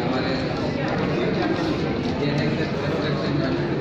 हमारे Thank you.